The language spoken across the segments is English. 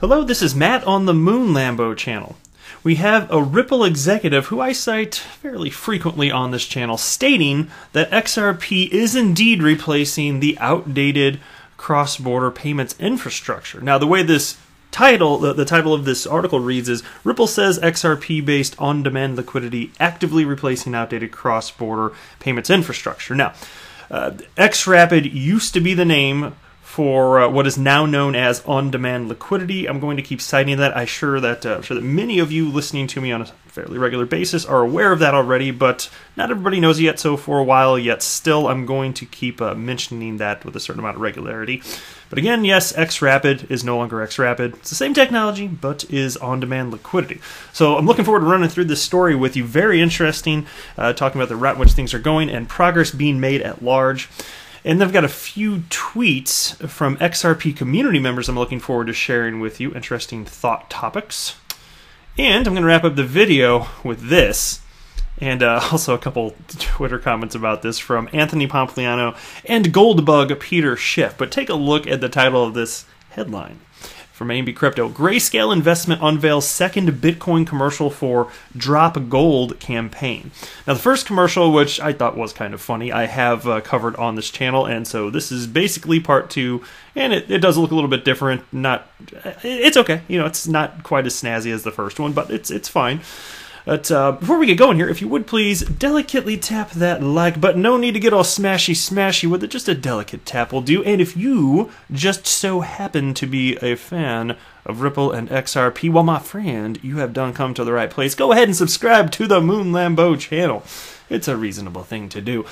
Hello, this is Matt on the Moon Lambo channel. We have a Ripple executive who I cite fairly frequently on this channel stating that XRP is indeed replacing the outdated cross border payments infrastructure. Now, the way this title, the, the title of this article reads is Ripple says XRP based on demand liquidity actively replacing outdated cross border payments infrastructure. Now, uh, XRapid used to be the name for uh, what is now known as on-demand liquidity. I'm going to keep citing that. I'm sure that uh, sure that many of you listening to me on a fairly regular basis are aware of that already, but not everybody knows yet. So for a while, yet still, I'm going to keep uh, mentioning that with a certain amount of regularity. But again, yes, XRapid is no longer XRapid. It's the same technology, but is on-demand liquidity. So I'm looking forward to running through this story with you. Very interesting, uh, talking about the route in which things are going and progress being made at large. And I've got a few tweets from XRP community members I'm looking forward to sharing with you. Interesting thought topics. And I'm going to wrap up the video with this. And uh, also a couple Twitter comments about this from Anthony Pompliano and Goldbug Peter Schiff. But take a look at the title of this headline from AMB Crypto. Grayscale Investment unveils second Bitcoin commercial for Drop Gold campaign. Now, the first commercial, which I thought was kind of funny, I have uh, covered on this channel, and so this is basically part two, and it, it does look a little bit different. Not, it's okay, you know, it's not quite as snazzy as the first one, but it's it's fine. But uh, before we get going here, if you would please delicately tap that like button. No need to get all smashy smashy with it, just a delicate tap will do. And if you just so happen to be a fan of Ripple and XRP, well, my friend, you have done come to the right place. Go ahead and subscribe to the Moon Lambo channel. It's a reasonable thing to do.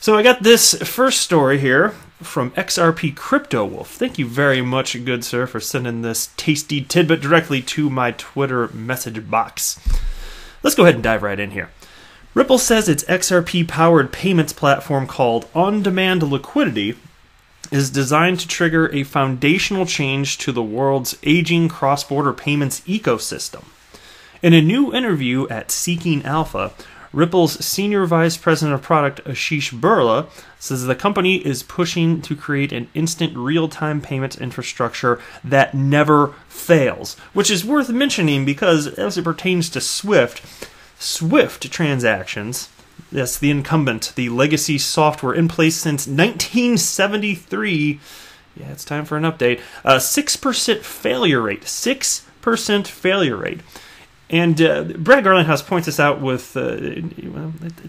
So I got this first story here from XRP Crypto Wolf. Thank you very much, good sir, for sending this tasty tidbit directly to my Twitter message box. Let's go ahead and dive right in here. Ripple says its XRP powered payments platform called On Demand Liquidity is designed to trigger a foundational change to the world's aging cross border payments ecosystem. In a new interview at Seeking Alpha, Ripple's senior vice president of product, Ashish Birla, says the company is pushing to create an instant real time payments infrastructure that never fails, which is worth mentioning because, as it pertains to Swift, Swift transactions, yes, the incumbent, the legacy software in place since 1973. Yeah, it's time for an update. A 6% failure rate. 6% failure rate. And uh, Brad Garlinghouse points this out with uh,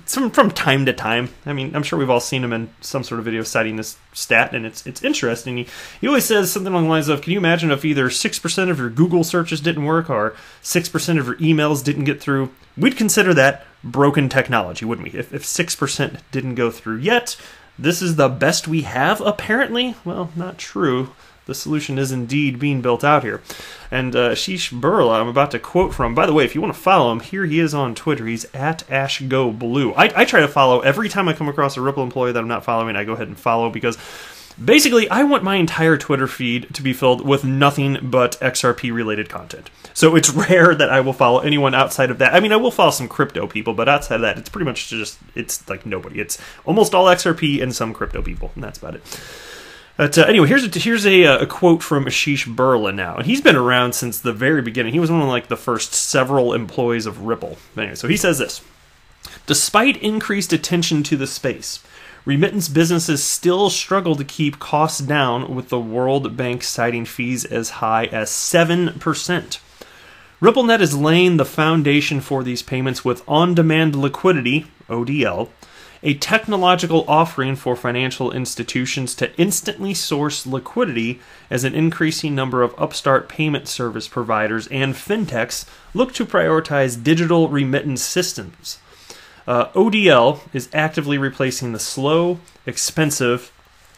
some from time to time. I mean, I'm sure we've all seen him in some sort of video citing this stat, and it's it's interesting. He, he always says something along the lines of, "Can you imagine if either six percent of your Google searches didn't work or six percent of your emails didn't get through? We'd consider that broken technology, wouldn't we? If six percent didn't go through yet, this is the best we have. Apparently, well, not true." The solution is indeed being built out here. And uh, Ashish Birla, I'm about to quote from. By the way, if you want to follow him, here he is on Twitter. He's at AshGoBlue. I, I try to follow every time I come across a Ripple employee that I'm not following. I go ahead and follow because basically I want my entire Twitter feed to be filled with nothing but XRP related content. So it's rare that I will follow anyone outside of that. I mean, I will follow some crypto people, but outside of that, it's pretty much just it's like nobody. It's almost all XRP and some crypto people, and that's about it. But uh, anyway, here's a, here's a, uh, a, quote from Ashish Birla now, and he's been around since the very beginning. He was one of like the first several employees of Ripple. Anyway, so he says this: Despite increased attention to the space, remittance businesses still struggle to keep costs down, with the World Bank citing fees as high as seven percent. RippleNet is laying the foundation for these payments with on-demand liquidity (ODL) a technological offering for financial institutions to instantly source liquidity as an increasing number of upstart payment service providers and fintechs look to prioritize digital remittance systems. Uh, ODL is actively replacing the slow, expensive,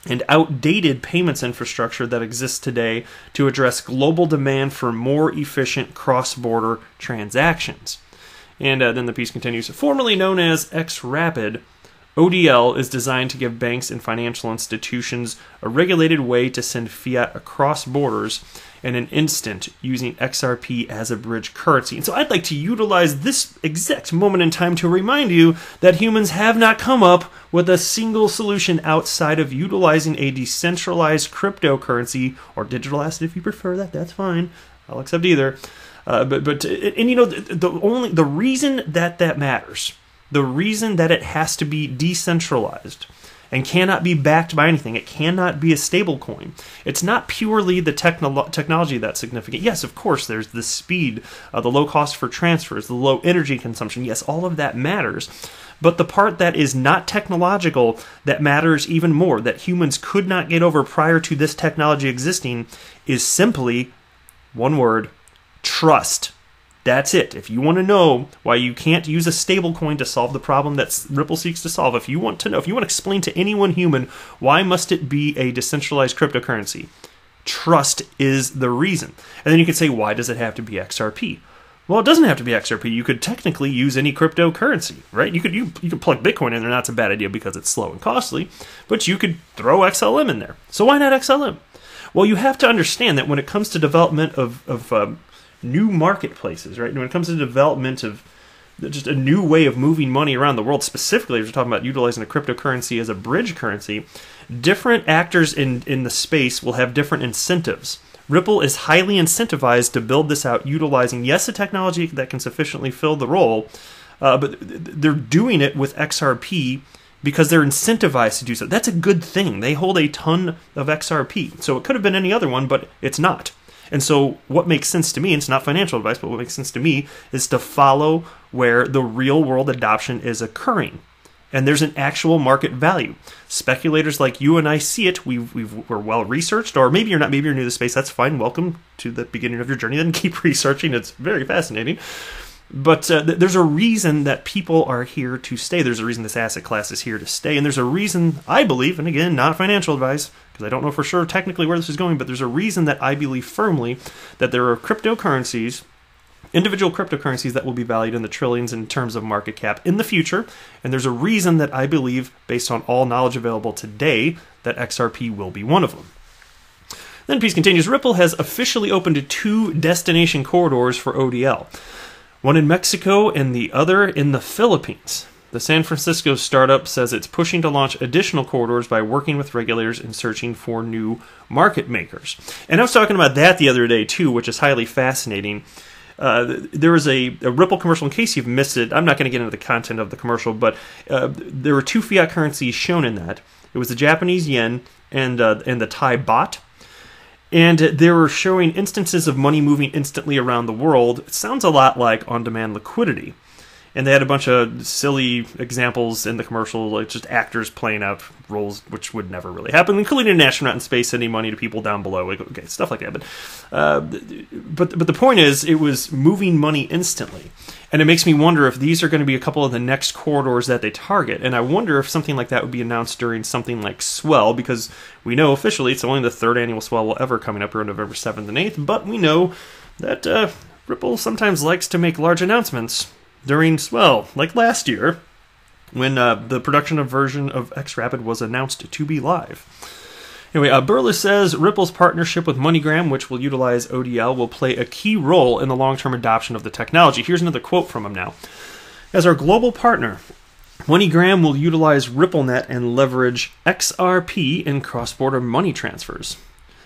and outdated payments infrastructure that exists today to address global demand for more efficient cross border transactions. And uh, then the piece continues. Formerly known as XRapid, ODL is designed to give banks and financial institutions a regulated way to send fiat across borders in an instant using XRP as a bridge currency. And so I'd like to utilize this exact moment in time to remind you that humans have not come up with a single solution outside of utilizing a decentralized cryptocurrency or digital asset if you prefer that, that's fine. I'll accept either. Uh, but but and you know the, the only the reason that that matters, the reason that it has to be decentralized and cannot be backed by anything. It cannot be a stable coin. It's not purely the technolo- technology that's significant. Yes, of course, there's the speed, uh, the low cost for transfers, the low energy consumption. Yes, all of that matters. But the part that is not technological that matters even more, that humans could not get over prior to this technology existing, is simply one word trust. That's it. If you want to know why you can't use a stablecoin to solve the problem that Ripple seeks to solve, if you want to know, if you want to explain to anyone human why must it be a decentralized cryptocurrency, trust is the reason. And then you can say, why does it have to be XRP? Well, it doesn't have to be XRP. You could technically use any cryptocurrency, right? You could you, you could plug Bitcoin in there. That's a bad idea because it's slow and costly, but you could throw XLM in there. So why not XLM? Well, you have to understand that when it comes to development of, of um, new marketplaces, right? When it comes to development of just a new way of moving money around the world, specifically, if you're talking about utilizing a cryptocurrency as a bridge currency, different actors in, in the space will have different incentives. Ripple is highly incentivized to build this out utilizing, yes, a technology that can sufficiently fill the role, uh, but they're doing it with XRP because they're incentivized to do so. That's a good thing. They hold a ton of XRP. So it could have been any other one, but it's not. And so, what makes sense to me, and it's not financial advice, but what makes sense to me is to follow where the real world adoption is occurring. And there's an actual market value. Speculators like you and I see it. We've, we're well researched, or maybe you're not, maybe you're new to the space. That's fine. Welcome to the beginning of your journey. Then keep researching. It's very fascinating. But uh, th- there's a reason that people are here to stay. There's a reason this asset class is here to stay. And there's a reason, I believe, and again, not financial advice, because I don't know for sure technically where this is going, but there's a reason that I believe firmly that there are cryptocurrencies, individual cryptocurrencies that will be valued in the trillions in terms of market cap in the future. And there's a reason that I believe, based on all knowledge available today, that XRP will be one of them. Then piece continues Ripple has officially opened two destination corridors for ODL one in Mexico and the other in the Philippines. The San Francisco startup says it's pushing to launch additional corridors by working with regulators and searching for new market makers. And I was talking about that the other day too, which is highly fascinating. Uh, there was a, a, Ripple commercial. In case you've missed it, I'm not going to get into the content of the commercial, but uh, there were two fiat currencies shown in that. It was the Japanese yen and uh, and the Thai baht. And they were showing instances of money moving instantly around the world. It sounds a lot like on demand liquidity. And they had a bunch of silly examples in the commercial, like just actors playing out roles which would never really happen, including an astronaut in space sending money to people down below, like, okay, stuff like that. But, uh, but, but the point is, it was moving money instantly. And it makes me wonder if these are going to be a couple of the next corridors that they target. And I wonder if something like that would be announced during something like Swell, because we know officially it's only the third annual Swell will ever coming up here on November 7th and 8th, but we know that uh, Ripple sometimes likes to make large announcements during Swell, like last year when uh, the production of version of XRapid was announced to be live. Anyway, uh, Burles says Ripple's partnership with MoneyGram, which will utilize ODL, will play a key role in the long term adoption of the technology. Here's another quote from him now. As our global partner, MoneyGram will utilize RippleNet and leverage XRP in cross border money transfers.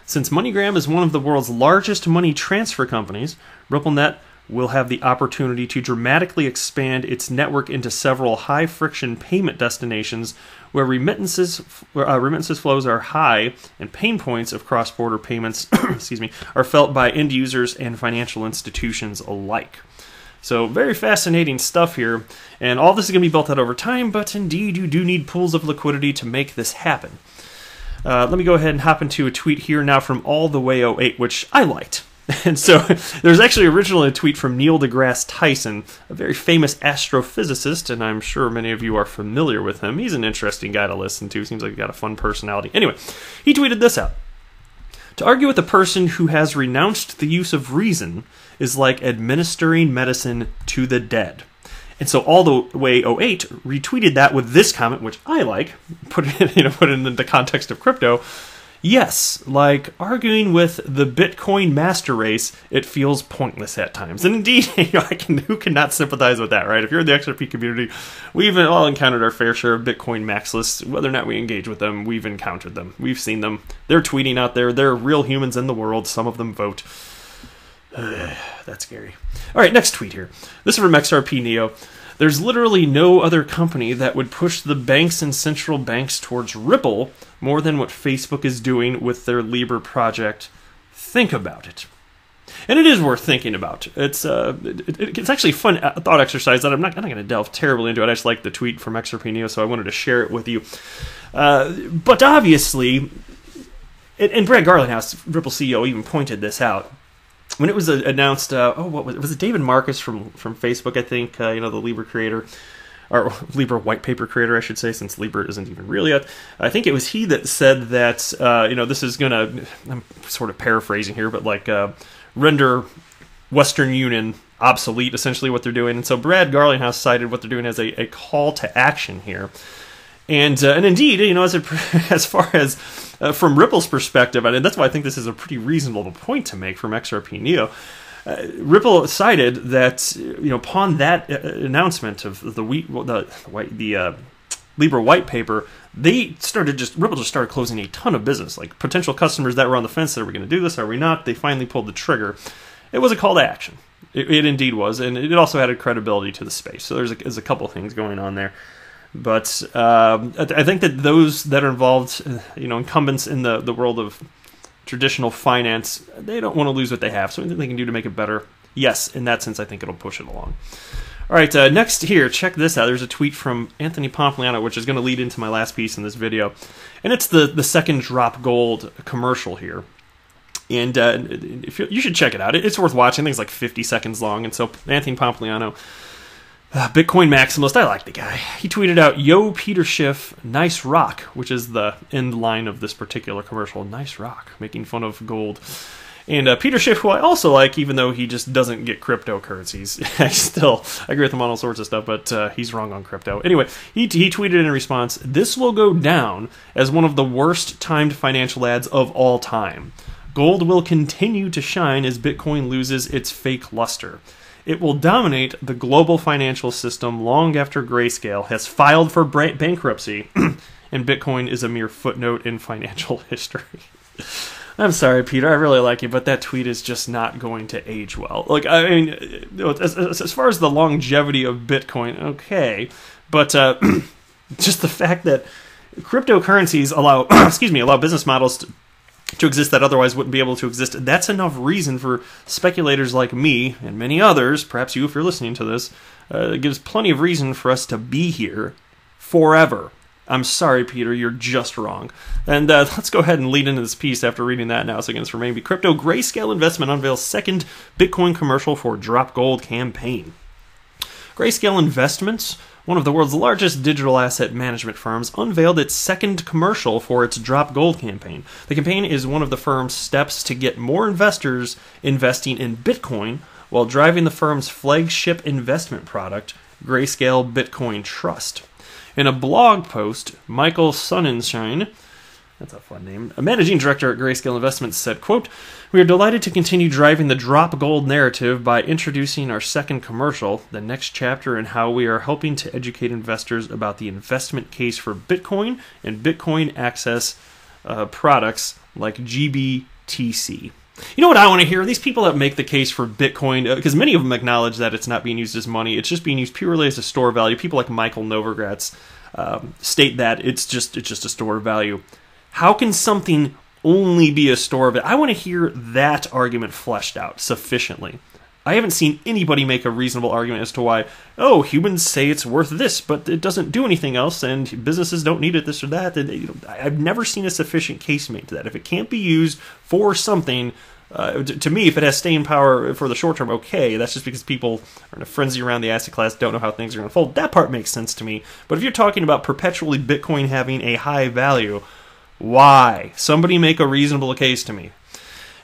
Since MoneyGram is one of the world's largest money transfer companies, RippleNet will have the opportunity to dramatically expand its network into several high friction payment destinations where remittances uh, remittances flows are high and pain points of cross-border payments excuse me are felt by end users and financial institutions alike. So very fascinating stuff here, and all this is going to be built out over time. But indeed, you do need pools of liquidity to make this happen. Uh, let me go ahead and hop into a tweet here now from all the way 08, which I liked. And so there's actually originally a tweet from Neil deGrasse Tyson, a very famous astrophysicist, and I'm sure many of you are familiar with him. He's an interesting guy to listen to. Seems like he's got a fun personality. Anyway, he tweeted this out. To argue with a person who has renounced the use of reason is like administering medicine to the dead. And so all the way 08 retweeted that with this comment, which I like, put it, you know, put it in the context of crypto. Yes, like arguing with the Bitcoin master race, it feels pointless at times. And indeed, I can who cannot sympathize with that, right? If you're in the XRP community, we've all encountered our fair share of Bitcoin maximalists. Whether or not we engage with them, we've encountered them. We've seen them. They're tweeting out there. They're real humans in the world. Some of them vote. That's scary. All right, next tweet here. This is from XRP Neo. There's literally no other company that would push the banks and central banks towards Ripple more than what Facebook is doing with their Libra project. Think about it. And it is worth thinking about. It's uh, it, it's actually a fun uh, thought exercise that I'm not, not going to delve terribly into it. I just like the tweet from XRP Neo, so I wanted to share it with you. Uh, but obviously, and Brad Garlinghouse, Ripple CEO, even pointed this out when it was uh, announced, uh, oh, what was it? Was it David Marcus from from Facebook? I think uh, you know the Libra creator, or Libra white paper creator, I should say, since Libra isn't even real yet. I think it was he that said that uh, you know this is gonna. I'm sort of paraphrasing here, but like uh, render Western Union obsolete, essentially what they're doing. And so Brad Garlinghouse cited what they're doing as a, a call to action here. And uh, and indeed, you know, as it, as far as uh, from Ripple's perspective, and that's why I think this is a pretty reasonable point to make from XRP Neo. Uh, Ripple cited that you know upon that uh, announcement of the wheat, the the uh, Libra white paper, they started just Ripple just started closing a ton of business. Like potential customers that were on the fence, are we going to do this? Are we not? They finally pulled the trigger. It was a call to action. It, it indeed was, and it also added credibility to the space. So there's a, there's a couple things going on there. But um, I think that those that are involved, uh, you know, incumbents in the, the world of traditional finance, they don't want to lose what they have. So anything they can do to make it better, yes, in that sense, I think it'll push it along. All right, uh, next here, check this out. There's a tweet from Anthony Pompliano, which is going to lead into my last piece in this video, and it's the the second drop gold commercial here. And uh, if you, you should check it out. It's worth watching. I think it's like 50 seconds long. And so Anthony Pompliano Bitcoin maximalist, I like the guy. He tweeted out, Yo, Peter Schiff, nice rock, which is the end line of this particular commercial. Nice rock, making fun of gold. And uh, Peter Schiff, who I also like, even though he just doesn't get cryptocurrencies. I still agree with him on all sorts of stuff, but uh, he's wrong on crypto. Anyway, he, he tweeted in response This will go down as one of the worst timed financial ads of all time. Gold will continue to shine as Bitcoin loses its fake luster. It will dominate the global financial system long after Grayscale has filed for bankruptcy, and Bitcoin is a mere footnote in financial history. I'm sorry, Peter. I really like you, but that tweet is just not going to age well. Like, I mean, as, as far as the longevity of Bitcoin, okay, but uh, just the fact that cryptocurrencies allow, excuse me, allow business models to to exist that otherwise wouldn't be able to exist. That's enough reason for speculators like me and many others, perhaps you if you're listening to this, uh, it gives plenty of reason for us to be here forever. I'm sorry, Peter, you're just wrong. And uh, let's go ahead and lead into this piece after reading that now. So for AMB Crypto, Grayscale Investment unveils second Bitcoin commercial for Drop Gold campaign. Grayscale Investments one of the world's largest digital asset management firms, unveiled its second commercial for its Drop Gold campaign. The campaign is one of the firm's steps to get more investors investing in Bitcoin while driving the firm's flagship investment product, Grayscale Bitcoin Trust. In a blog post, Michael Sonnenshein that's a fun name. A managing director at Grayscale Investments said, quote, We are delighted to continue driving the drop gold narrative by introducing our second commercial, the next chapter in how we are helping to educate investors about the investment case for Bitcoin and Bitcoin access uh, products like GBTC. You know what I want to hear? These people that make the case for Bitcoin, because uh, many of them acknowledge that it's not being used as money; it's just being used purely as a store value. People like Michael Novogratz um, state that it's just it's just a store value. How can something only be a store of it? I want to hear that argument fleshed out sufficiently. I haven't seen anybody make a reasonable argument as to why, oh, humans say it's worth this, but it doesn't do anything else, and businesses don't need it, this or that. I've never seen a sufficient case made to that. If it can't be used for something, uh, to me, if it has staying power for the short term, okay. That's just because people are in a frenzy around the asset class, don't know how things are going to fold. That part makes sense to me. But if you're talking about perpetually Bitcoin having a high value, why? Somebody make a reasonable case to me.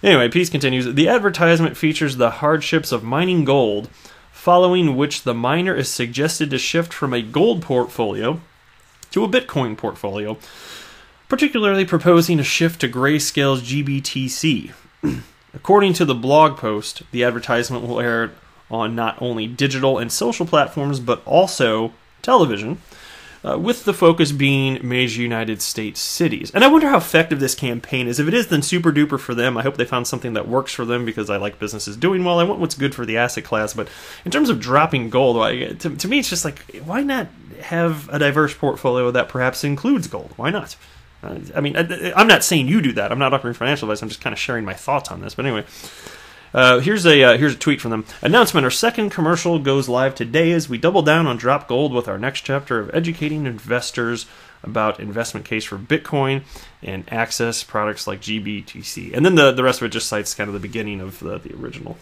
Anyway, piece continues. The advertisement features the hardships of mining gold, following which the miner is suggested to shift from a gold portfolio to a Bitcoin portfolio, particularly proposing a shift to Grayscale's GBTC. According to the blog post, the advertisement will air on not only digital and social platforms but also television uh, with the focus being major United States cities. And I wonder how effective this campaign is. If it is, then super duper for them. I hope they found something that works for them because I like businesses doing well. I want what's good for the asset class. But in terms of dropping gold, I, to, to me, it's just like, why not have a diverse portfolio that perhaps includes gold? Why not? Uh, I mean, I, I'm not saying you do that. I'm not offering financial advice. I'm just kind of sharing my thoughts on this. But anyway. Uh, here's a uh, here's a tweet from them. Announcement: Our second commercial goes live today as we double down on Drop Gold with our next chapter of educating investors about investment case for Bitcoin and access products like GBTC. And then the the rest of it just cites kind of the beginning of the, the original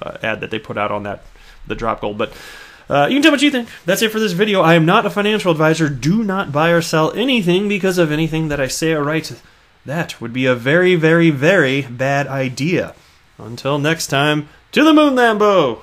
uh, ad that they put out on that the Drop Gold. But uh, you can tell what you think. That's it for this video. I am not a financial advisor. Do not buy or sell anything because of anything that I say or write. That would be a very, very, very bad idea. Until next time, to the moon, Lambo!